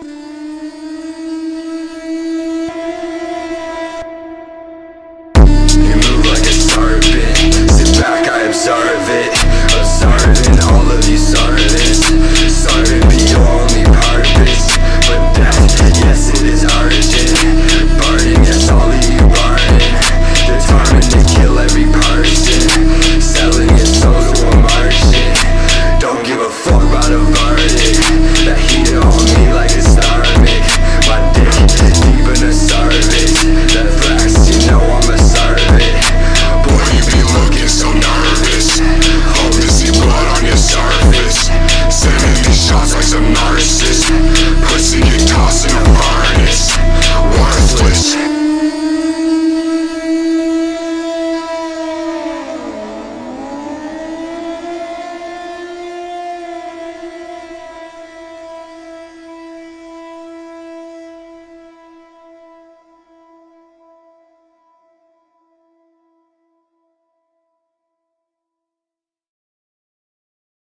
Bye.